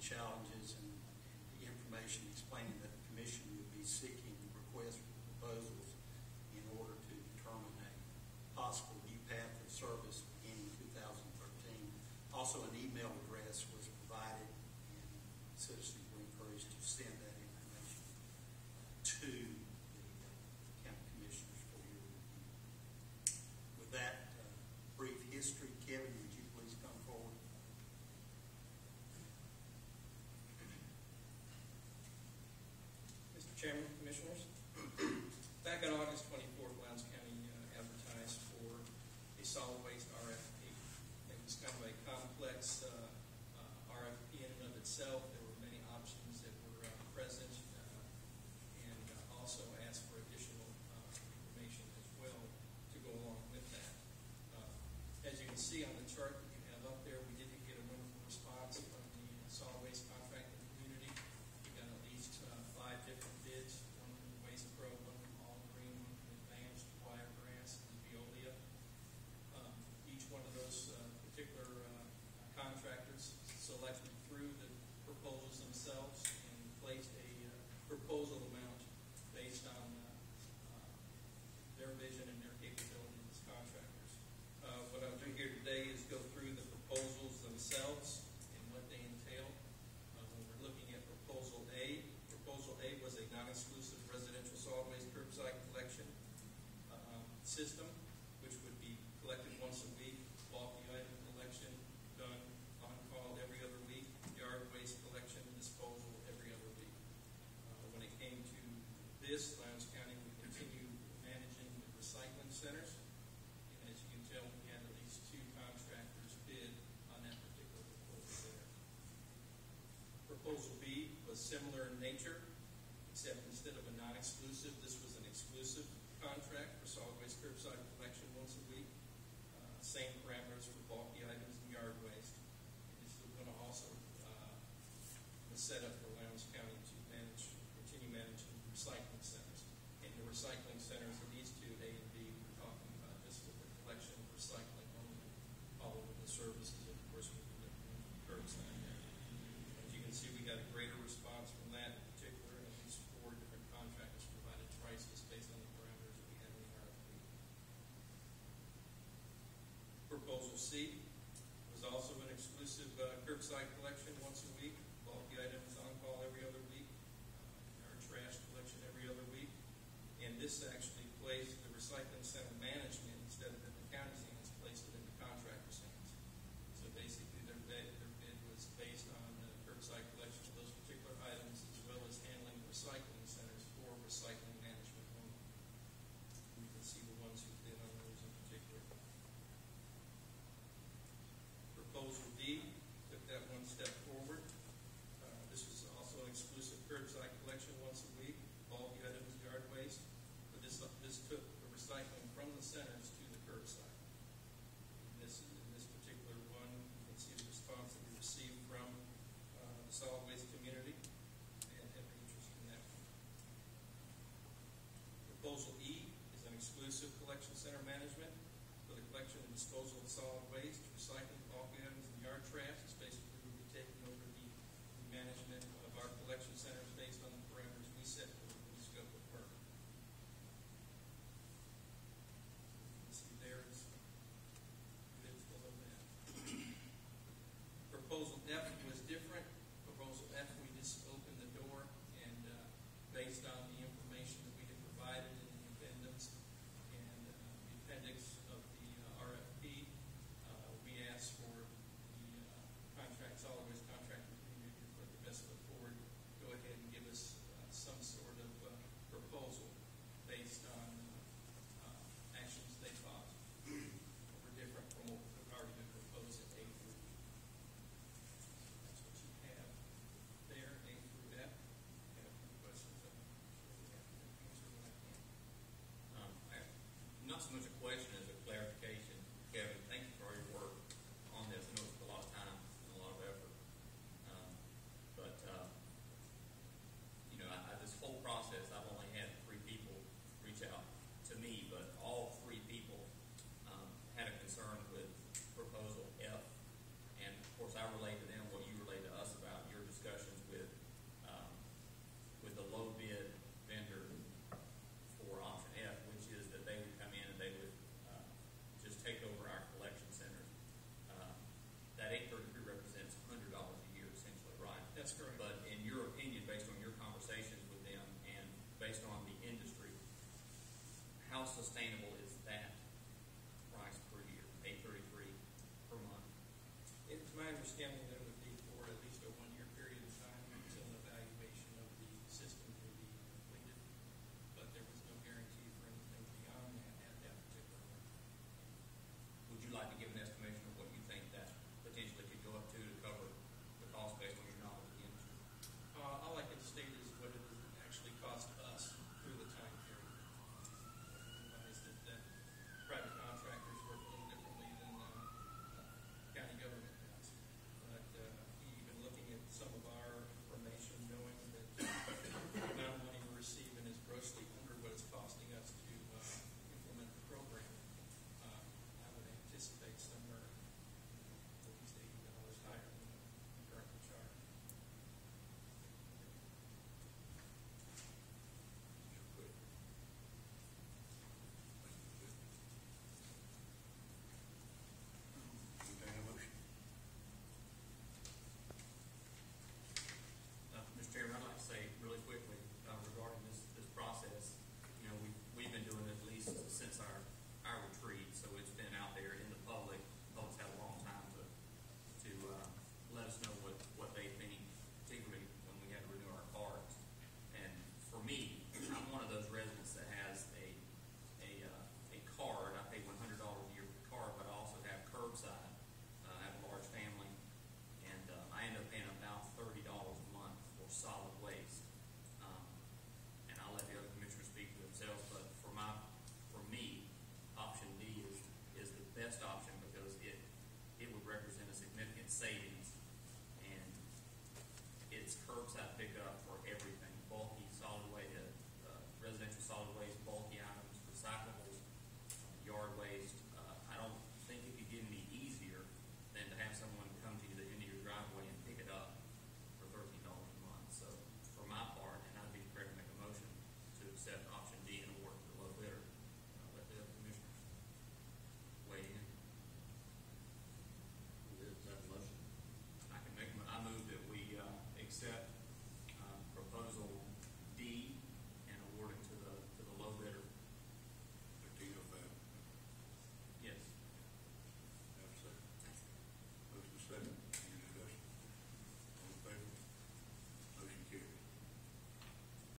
challenges and the information explaining that the commission would be seeking requests for proposals in order to determine a possible new path of service beginning 2013. Also, an email address was provided, and citizens were encouraged to send that Chairman, Commissioners. Back on August 24th, Lowndes County uh, advertised for a solid waste RFP. It was kind of a complex uh, uh, RFP in and of itself. There were many options that were uh, present uh, and uh, also asked for additional information as well to go along with that. as you can see on the chart themselves. was similar in nature, except instead of a non-exclusive, this was an exclusive contract for solid waste curbside collection once a week. Uh, same parameters for bulky items and yard waste. It's going to also uh, set up for Lowndes County to manage, continue managing recycling centers. And the recycling centers are these two, A and B, we're talking about just for the collection of recycling only, all of the services see we got a greater response like exclusive collection center management for the collection and disposal of solid waste, recycling, bulk items, and yard trash. It's basically we'll be taking over the management of our collection centers based on the parameters we set Not so much a question.